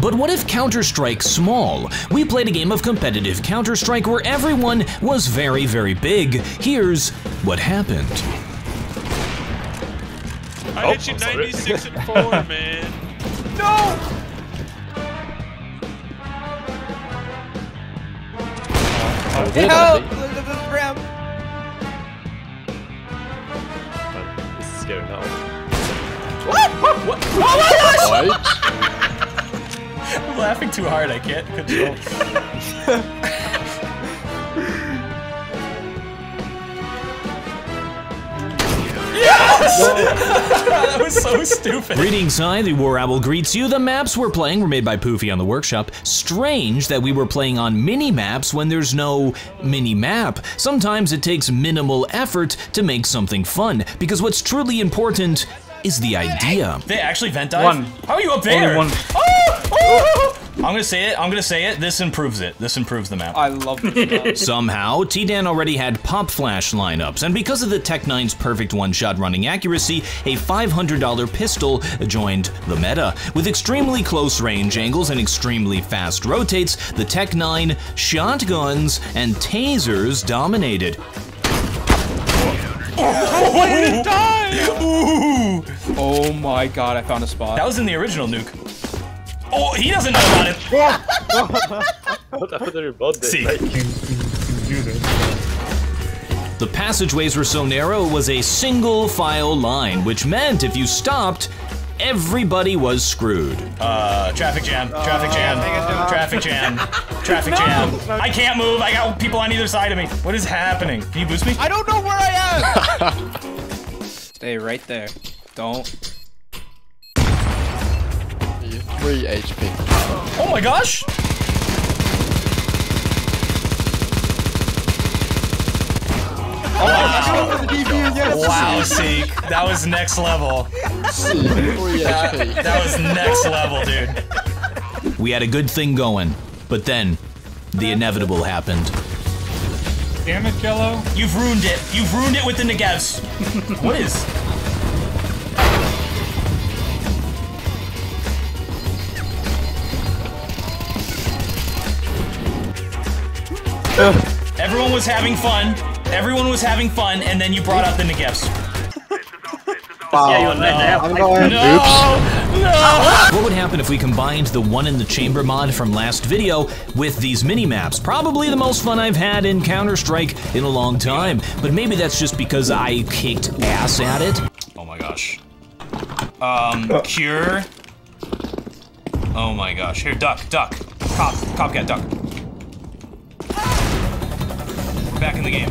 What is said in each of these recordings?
But what if Counter-Strike small? We played a game of competitive Counter-Strike where everyone was very, very big. Here's what happened. I Oh, hit you 96 and 4, man. No! Oh, Help! Look at this ramp. Man, this is scary now. What? What? Oh my gosh! Right? I'm laughing too hard. I can't control. Yes! that was so stupid. Greetings, hi, the War Owl greets you. The maps we're playing were made by Poofie on the workshop. Strange that we were playing on mini maps when there's no mini map. Sometimes it takes minimal effort to make something fun, because what's truly important is the idea. They actually vent dive? One. How are you up there? Only one. Oh, oh! I'm gonna say it. I'm gonna say it. This improves it. This improves the map. I love this map. Somehow, T-Dan already had pop flash lineups, and because of the Tec-9's perfect one-shot running accuracy, a $500 pistol joined the meta. With extremely close range angles and extremely fast rotates, the Tec-9 shotguns and tasers dominated. Oh, Ooh! Oh my god, I found a spot. That was in the original nuke. Oh, he doesn't know about it. What happened to your body? See. The passageways were so narrow it was a single file line, which meant if you stopped, everybody was screwed. Uh, traffic jam. Traffic jam. Traffic jam. Traffic jam. I can't move. I got people on either side of me. What is happening? Can you boost me? I don't know where I am! Stay right there. Don't. 3 HP. Oh, oh my gosh! Wow, Seek. That was next level. C, 3 HP. That was next level, dude. We had a good thing going, but then the inevitable happened. Damn it, Jello. You've ruined it. You've ruined it with the Negevs. What is? Everyone was having fun. Everyone was having fun, and then you brought out the Negevs. Wow. I'm going. No! No! What would happen if we combined the one in the chamber mod from last video with these mini maps? Probably the most fun I've had in Counter-Strike in a long time, but maybe that's just because I kicked ass at it. Oh my gosh. Um, cure. Oh my gosh. Here, duck, duck. Cop, copcat, duck. Back in the game.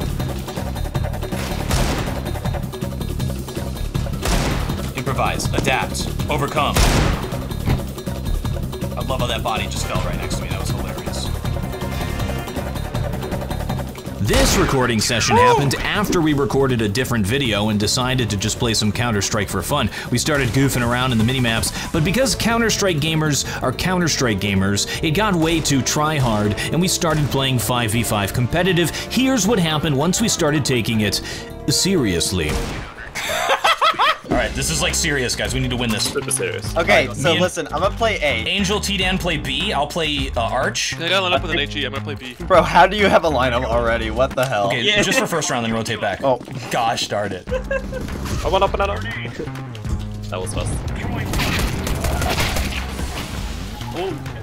Improvise, adapt, overcome. I love how that body just fell right next to me. That was hilarious. This recording session happened after we recorded a different video and decided to just play some Counter-Strike for fun. We started goofing around in the minimaps, but because Counter-Strike gamers are Counter-Strike gamers, it got way too try-hard, and we started playing 5v5 competitive. Here's what happened once we started taking it seriously. Alright, this is like serious, guys. We need to win this. super serious. Okay, Alright, so listen, I'm gonna play A. Angel T-Dan play B. I'll play uh, Arch. I gotta line up with an HE. I'm gonna play B. Bro, how do you have a lineup already? What the hell? Okay, just for first round, then rotate back. Oh. Gosh darn it. I went up and out. that was fast. I,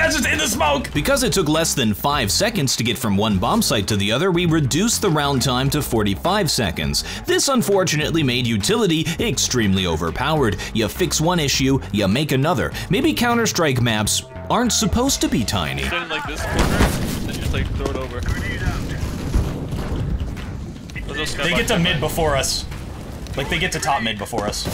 I, I just in the smoke! Because it took less than 5 seconds to get from one bomb site to the other, we reduced the round time to 45 seconds. This unfortunately made utility extremely overpowered. You fix one issue, you make another. Maybe Counter-Strike maps aren't supposed to be tiny. Stand like this corner, then just like throw it over. There's no sky They get to mid before us. Like, they get to top mid before us.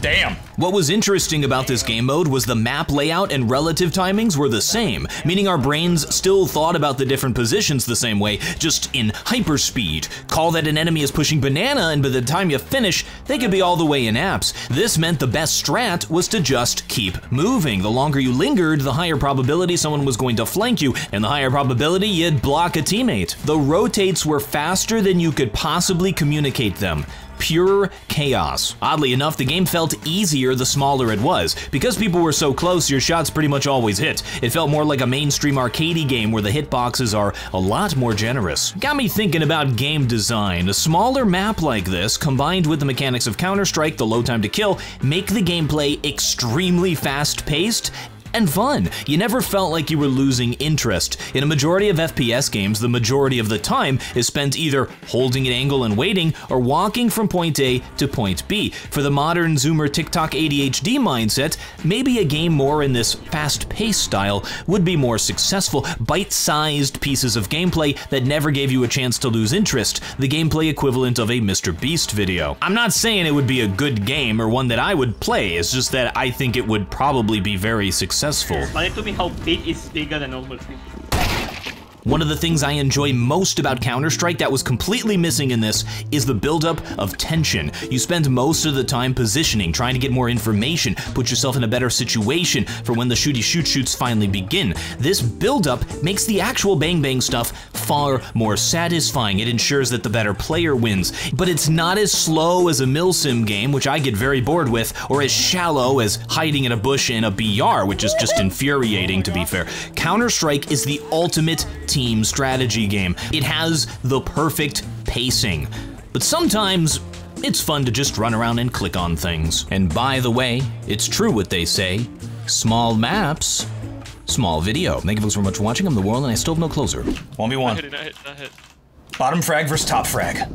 Damn. What was interesting about this game mode was the map layout and relative timings were the same, meaning our brains still thought about the different positions the same way, just in hyperspeed. Call that an enemy is pushing banana, and by the time you finish, they could be all the way in apps. This meant the best strat was to just keep moving. The longer you lingered, the higher probability someone was going to flank you, and the higher probability you'd block a teammate. The rotates were faster than you could possibly communicate them. Pure chaos. Oddly enough, the game felt easier the smaller it was. Because people were so close, your shots pretty much always hit. It felt more like a mainstream arcadey game where the hitboxes are a lot more generous. Got me thinking about game design. A smaller map like this, combined with the mechanics of Counter-Strike, the low time to kill, make the gameplay extremely fast-paced and fun. You never felt like you were losing interest. In a majority of FPS games, the majority of the time is spent either holding an angle and waiting or walking from point A to point B. For the modern Zoomer TikTok ADHD mindset, maybe a game more in this fast-paced style would be more successful. Bite-sized pieces of gameplay that never gave you a chance to lose interest, the gameplay equivalent of a Mr. Beast video. I'm not saying it would be a good game or one that I would play, it's just that I think it would probably be very successful. Funny to me how big is bigger than normal tree. One of the things I enjoy most about Counter-Strike that was completely missing in this is the buildup of tension. You spend most of the time positioning, trying to get more information, put yourself in a better situation for when the shooty shoot shoots finally begin. This buildup makes the actual bang bang stuff far more satisfying. It ensures that the better player wins. But it's not as slow as a milsim game, which I get very bored with, or as shallow as hiding in a bush in a BR, which is just infuriating to be fair. Counter-Strike is the ultimate team strategy game. It has the perfect pacing. But sometimes it's fun to just run around and click on things. And by the way, it's true what they say. Small maps, small video. Thank you folks very much for watching. I'm The War Owl and I still have no closer. 1v1. Hit it, not hit, not hit. Bottom frag versus top frag.